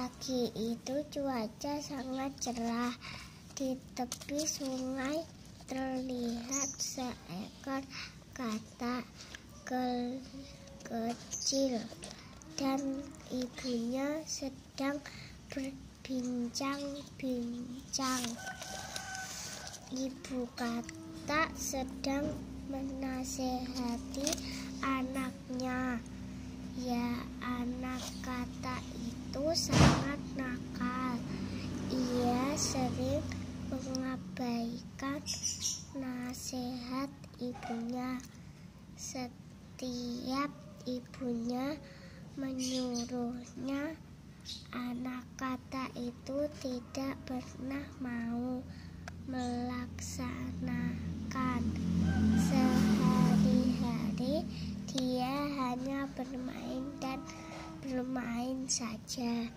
Pagi itu cuaca sangat cerah. Di tepi sungai terlihat seekor katak ke kecil dan ibunya sedang berbincang-bincang. Ibu katak sedang menasehati. Ya, anak kata itu sangat nakal. Ia sering mengabaikan nasihat ibunya. Setiap ibunya menyuruhnya, anak kata itu tidak pernah mau melaksanakan. Dia hanya bermain dan bermain saja.